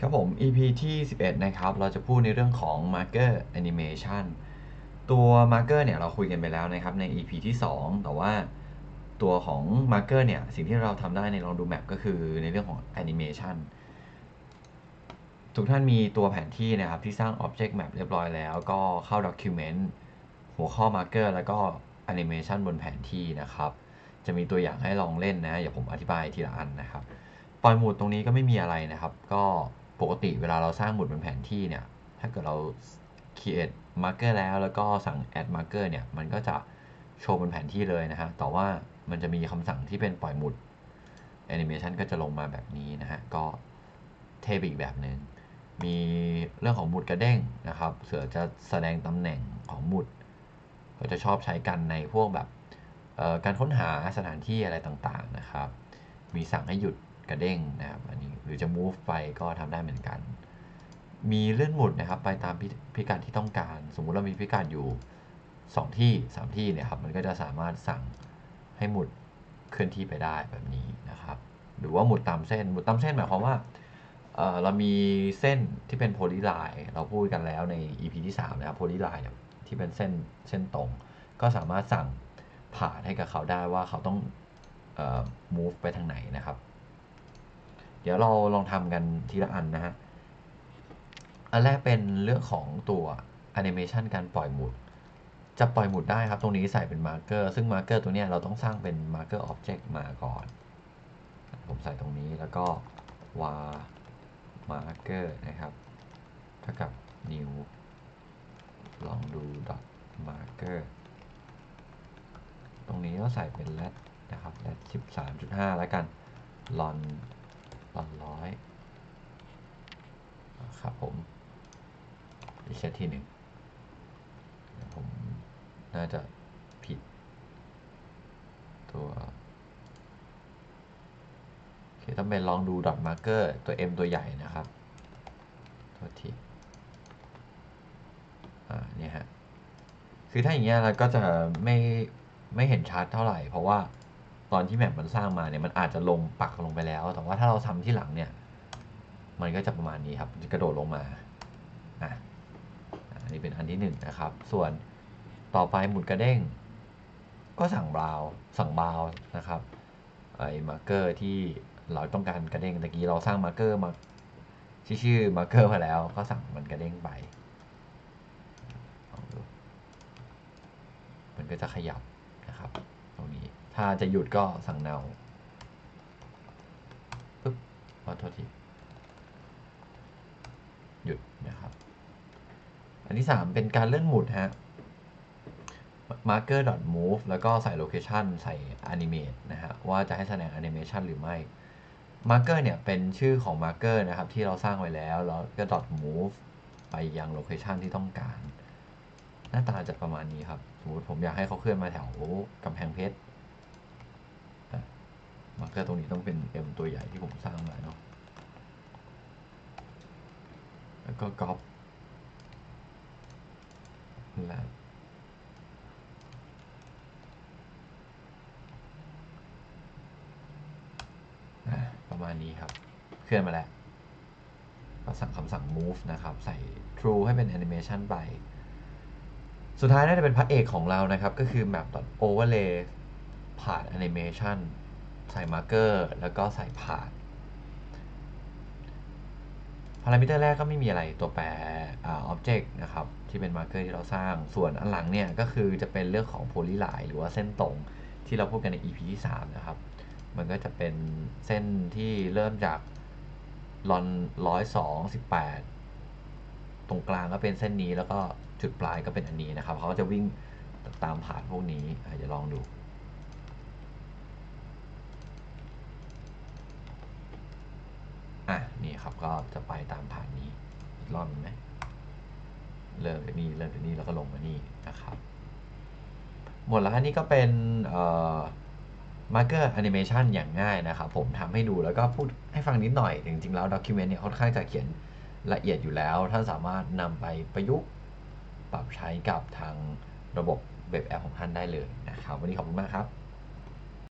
ครับผม EP ที่ 11 นะครับ เราจะพูดในเรื่องของ Marker Animation ตัว Marker เนี่ย เราคุยกันไปแล้วนะครับใน EP ที่ 2 แต่ว่าตัวของ Marker เนี่ย สิ่งที่เราทำได้ในลองดูแมปก็คือในเรื่องของ Animation ทุกท่านมีตัวแผนที่นะครับ ที่สร้าง Object Map เรียบร้อยแล้ว ก็เข้า Document หัวข้อ Marker แล้วก็ Animation บนแผนที่นะครับ จะมีตัวอย่างให้ลองเล่นนะ อย่าผมอธิบายทีละอันนะครับปล่อยหมุดตรงนี้ก็ไม่มีอะไรนะครับ ก็ ปกติเวลาเราสร้างหมุดบนแผนที่เนี่ย ถ้าเกิดเรา create marker แล้วแล้วก็สั่ง add marker เนี่ย มันก็จะโชว์บนแผนที่เลยนะฮะ แต่ว่ามันจะมีคำสั่งที่เป็นปล่อยหมุด animation ก็จะลงมาแบบนี้นะฮะ ก็เทปอีกแบบหนึ่ง มีเรื่องของหมุดกระเด้งนะครับ เสือจะแสดงตำแหน่งของหมุดก็จะชอบใช้กันในพวกแบบการค้นหาสถานที่อะไรต่างๆนะครับ มีสั่งให้หยุด กระเด้งนะครับอันนี้หรือจะ move ไปก็ทำได้เหมือนกัน มีเลื่อนหมุดนะครับไปตามพิกัดที่ต้องการ สมมุติเรามีพิกัดอยู่ 2 ที่ 3 ที่เนี่ยครับมันก็จะสามารถสั่งให้หมุดเคลื่อนที่ไปได้แบบนี้นะครับ หรือว่าหมุดตามเส้นหมุดตามเส้นหมายความว่าเเรามีเส้นที่เป็นโพลีไลน์เราพูดกันแล้วใน EP ที่ 3 นะครับโพลีไลน์ที่เป็นเส้นเส้นตรง ก็สามารถสั่งผ่านให้กับเขาได้ว่าเขาต้องเอ่อ move ไปทางไหนนะครับ เดี๋ยวเราลองทำกันทีละอันนะฮะ อันแรกเป็นเรื่องของตัว animation การปล่อยหมุด จะปล่อยหมุดได้ครับ ตรงนี้ใส่เป็น marker ซึ่ง marker ตัวนี้เราต้องสร้างเป็น marker object มาก่อน ผมใส่ตรงนี้แล้วก็ var marker นะครับ เท่ากับ new ลองดู dot marker ตรงนี้ก็ใส่เป็น lat นะครับ lat 13.5 แล้วกัน lon lon ร้อยครับผมอีกเซตที่หนึ่งผมน่าจะผิด ตัวโอเคต้องเป็นลองดู dot marker ตัว m ตัวใหญ่นะครับโทษทีอ่าเนี่ยฮะคือถ้าอย่างเงี้ยเราก็จะไม่ไม่เห็นชัดเท่าไหร่เพราะว่า อนที่แมปมันสร้างมาเนี่ยมันอาจจะลงปักลงไปแล้ว แต่ว่าถ้าเราทำที่หลังเนี่ย มันก็จะประมาณนี้ครับจะกระโดดลงมาอะอันนี้เป็นอันที่หนึ่งนะครับ ส่วนต่อไปหมุดกระเด้ง ก็สั่ง bounce สั่ง bounce นะครับไอ้ marker ที่เราต้องการกระเด้งตะกี้เราสร้าง marker มาที่อชื่อ marker มาแล้ว ก็สั่งมันกระเด้งไปมันก็จะขยับนะครับ ตรงนี้ ถ้าจะหยุดก็สั่ง null ปึ๊บขอโทษที หยุดนะครับ อันที่ 3 เป็นการเลื่อนหมุดฮะ marker move แล้วก็ใส่ location ใส่ animate นะฮะ ว่าจะให้แสดง animation หรือไม่ marker เนี่ย เป็นชื่อของ marker นะครับ ที่เราสร้างไว้แล้ว แล้วก็ dot move ไปยัง location ที่ต้องการ หน้าตาจะประมาณนี้ครับ สมมติผมอยากให้เขาเคลื่อนมาแถวกำแพงเพชร มาร์เกอร์ตรงนี้ต้องเป็น M ตัวใหญ่ที่ผมสร้างมาเนาะ แล้วก็ก๊อปและประมาณนี้ครับ เคลื่อนมาแล้วก็สั่งคำสั่ง move นะครับ ใส่ true ให้เป็น animation ไป สุดท้ายน่าจะเป็นพระเอกของเรานะครับ ก็คือ map overlay ผ่าน animation ใส่ marker แล้วก็ใส่ผ่านพารามิเตอร์แรกก็ไม่มีอะไรตัวแปร object นะครับที่เป็น marker ที่เราสร้างส่วนอันหลังเนี่ยก็คือจะเป็นเรื่องของ polyline หรือว่าเส้นตรงที่เราพูดกันใน EP ที่ 3 นะครับ มันก็จะเป็นเส้นที่เริ่มจากลอนร้อยสองสิบแปดตรงกลางก็เป็นเส้นนี้แล้วก็จุดปลายก็เป็นอันนี้นะครับเขาจะวิ่งตามผ่านพวกนี้อาจจะลองดู อะนี่ครับก็จะไปตามผ่านนี้อีกรอบไหมเริ่มจากนี่เริ่มจากนี่แล้วก็ลงมานี่นะครับหมดแล้วอันนี้ก็เป็นเอ่อ Marker Animation อย่างง่ายนะครับ ผมทำให้ดูแล้วก็พูดให้ฟังนิดหน่อย จริงๆ แล้ว Document เนี่ยค่อนข้างจะเขียนละเอียดอยู่แล้ว ท่านสามารถนำไปประยุกต์ปรับใช้กับทางระบบเว็บแอปของท่านได้เลยนะครับ วันนี้ขอบคุณมากครับ